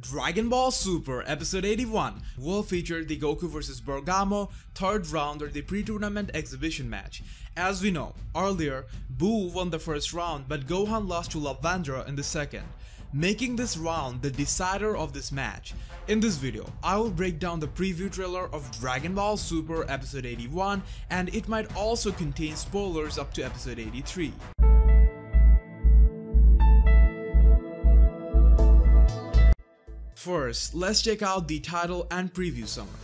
Dragon Ball Super Episode 81 will feature the Goku vs Bergamo third round or the pre-tournament exhibition match. As we know, earlier, Buu won the first round but Gohan lost to Lavender in the second, making this round the decider of this match. In this video, I will break down the preview trailer of Dragon Ball Super Episode 81 and it might also contain spoilers up to Episode 83. First, let's check out the title and preview summary.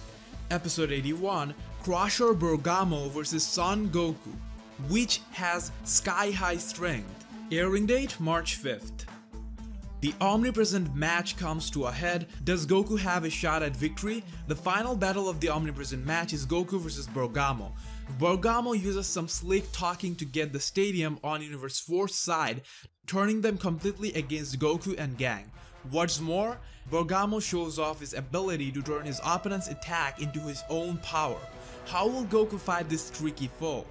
Episode 81 Crusher Bergamo vs Son Goku, which has sky high strength. Airing date March 5th. The omnipresent match comes to a head. Does Goku have a shot at victory? The final battle of the omnipresent match is Goku vs Bergamo. Bergamo uses some slick talking to get the stadium on Universe 4's side, turning them completely against Goku and gang. What's more, Bergamo shows off his ability to turn his opponent's attack into his own power. How will Goku fight this tricky foe?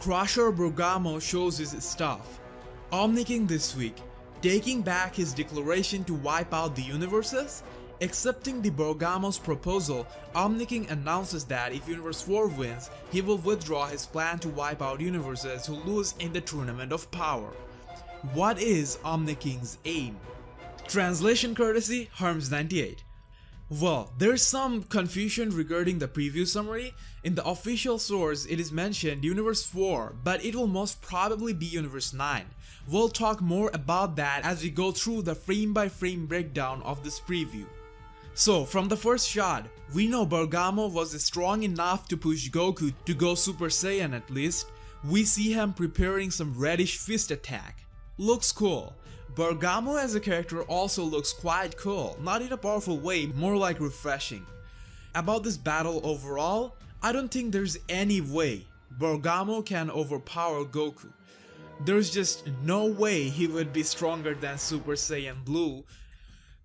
Crusher Bergamo shows his stuff. Omniking this week, taking back his declaration to wipe out the universes? Accepting the Bergamo's proposal, Omniking announces that if Universe 4 wins, he will withdraw his plan to wipe out universes who lose in the Tournament of Power. What is Omniking's aim? Translation courtesy Herms98. Well, there's some confusion regarding the preview summary. In the official source, it is mentioned Universe 4, but it will most probably be Universe 9. We'll talk more about that as we go through the frame by frame breakdown of this preview. So, from the first shot, we know Bergamo was strong enough to push Goku to go Super Saiyan at least. We see him preparing some reddish fist attack. Looks cool. Bergamo as a character also looks quite cool, not in a powerful way, more like refreshing. About this battle overall, I don't think there's any way Bergamo can overpower Goku. There's just no way he would be stronger than Super Saiyan Blue.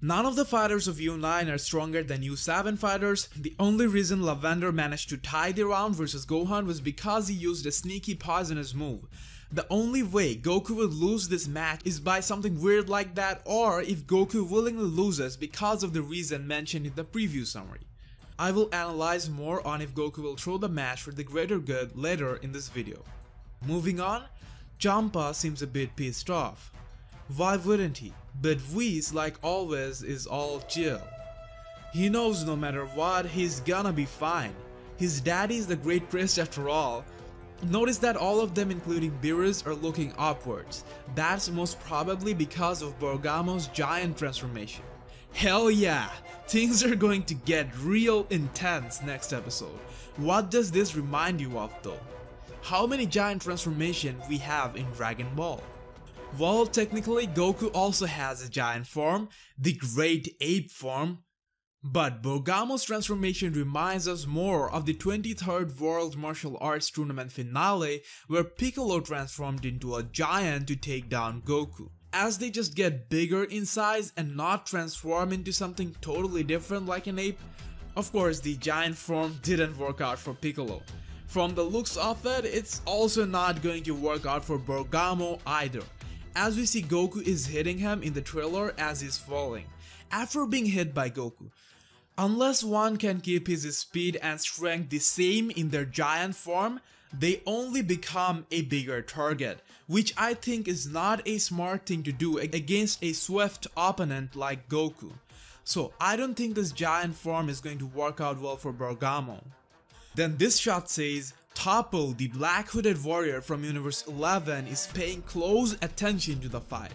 None of the fighters of U9 are stronger than U7 fighters. The only reason Lavender managed to tie the round versus Gohan was because he used a sneaky poisonous move. The only way Goku would lose this match is by something weird like that or if Goku willingly loses because of the reason mentioned in the preview summary. I will analyze more on if Goku will throw the match for the greater good later in this video. Moving on, Champa seems a bit pissed off. Why wouldn't he? But Whis, like always, is all chill. He knows no matter what, he's gonna be fine. His daddy is the great priest after all, Notice that all of them including Beerus are looking upwards. That's most probably because of Bergamo's giant transformation. Hell yeah! Things are going to get real intense next episode. What does this remind you of though? How many giant transformations we have in Dragon Ball? Well, technically Goku also has a giant form, the Great Ape form, but Bergamo's transformation reminds us more of the 23rd World Martial Arts Tournament finale where Piccolo transformed into a giant to take down Goku. As they just get bigger in size and not transform into something totally different like an ape, of course the giant form didn't work out for Piccolo. From the looks of it, it's also not going to work out for Bergamo either, as we see Goku is hitting him in the trailer as he's falling. After being hit by Goku, Unless one can keep his speed and strength the same in their giant form, they only become a bigger target, which I think is not a smart thing to do against a swift opponent like Goku. So I don't think this giant form is going to work out well for Bergamo. Then this shot says, Toppo, the black hooded warrior from Universe 11 is paying close attention to the fight.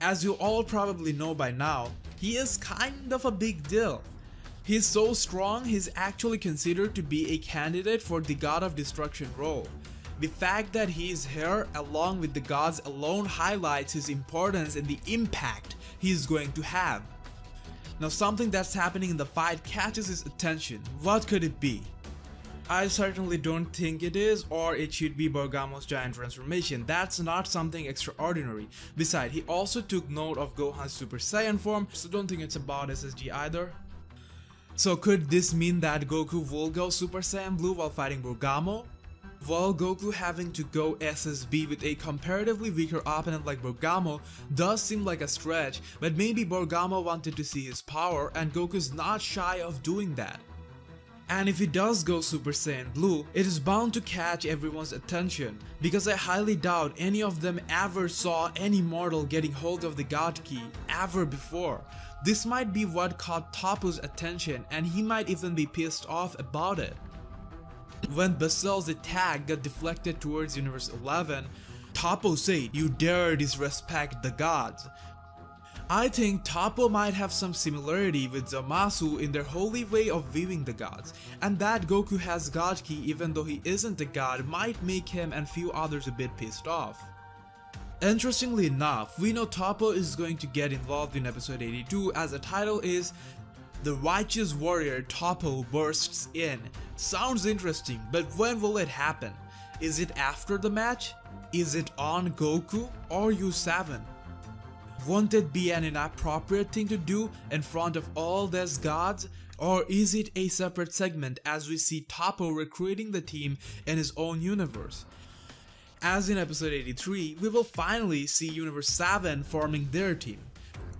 As you all probably know by now, he is kind of a big deal. He's so strong, he's actually considered to be a candidate for the God of Destruction role. The fact that he is here along with the gods alone highlights his importance and the impact he is going to have. Now something that's happening in the fight catches his attention. What could it be? I certainly don't think it is or it should be Bergamo's giant transformation. That's not something extraordinary. Besides, he also took note of Gohan's Super Saiyan form, so don't think it's about SSG either. So could this mean that Goku will go Super Saiyan Blue while fighting Bergamo? While Goku having to go SSB with a comparatively weaker opponent like Bergamo does seem like a stretch, but maybe Bergamo wanted to see his power and Goku's not shy of doing that. And if he does go Super Saiyan Blue, it is bound to catch everyone's attention, because I highly doubt any of them ever saw any mortal getting hold of the God Ki ever before. This might be what caught Toppo's attention and he might even be pissed off about it. When Basil's attack got deflected towards Universe 11, Toppo said, you dare disrespect the gods. I think Toppo might have some similarity with Zamasu in their holy way of viewing the gods, and that Goku has God Ki even though he isn't a god might make him and few others a bit pissed off. Interestingly enough, we know Toppo is going to get involved in episode 82 as the title is The Righteous Warrior Toppo Bursts In. Sounds interesting, but when will it happen? Is it after the match? Is it on Goku or U7? Won't it be an inappropriate thing to do in front of all these gods? Or is it a separate segment as we see Toppo recruiting the team in his own universe? As in episode 83, we will finally see Universe 7 forming their team.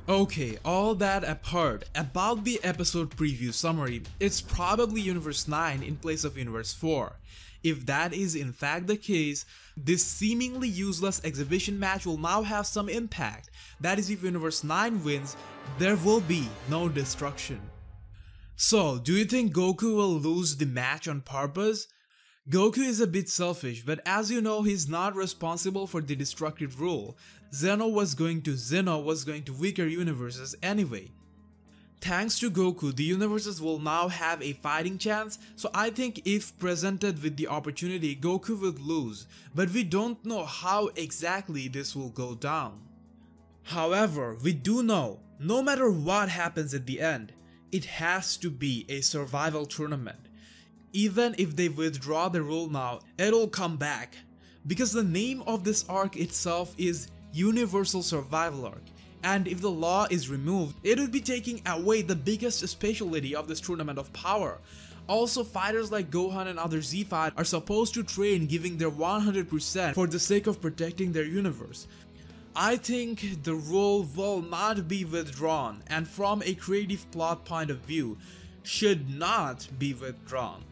Okay, all that apart, about the episode preview summary, it's probably Universe 9 in place of Universe 4. If that is in fact the case, this seemingly useless exhibition match will now have some impact. That is if Universe 9 wins, there will be no destruction. So, do you think Goku will lose the match on purpose? Goku is a bit selfish, but as you know he's not responsible for the destructive rule. Zeno was going to Zeno was going to weaker universes anyway. Thanks to Goku, the universes will now have a fighting chance, so I think if presented with the opportunity, Goku would lose, but we don't know how exactly this will go down. However, we do know, no matter what happens at the end, it has to be a survival tournament. Even if they withdraw the rule now, it'll come back. Because the name of this arc itself is Universal Survival Arc, and if the law is removed, it would be taking away the biggest specialty of this tournament of power. Also, fighters like Gohan and other Z-Fight are supposed to train giving their 100% for the sake of protecting their universe. I think the rule will not be withdrawn and from a creative plot point of view, should not be withdrawn.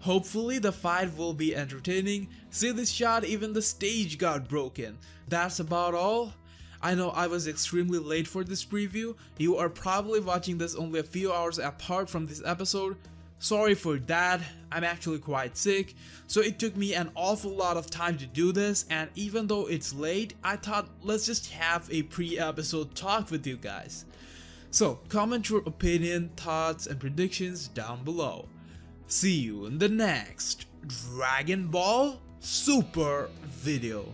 Hopefully the fight will be entertaining, see this shot even the stage got broken. That's about all. I know I was extremely late for this preview, you are probably watching this only a few hours apart from this episode, sorry for that, I'm actually quite sick, so it took me an awful lot of time to do this and even though it's late, I thought let's just have a pre-episode talk with you guys. So comment your opinion, thoughts and predictions down below. See you in the next Dragon Ball Super video.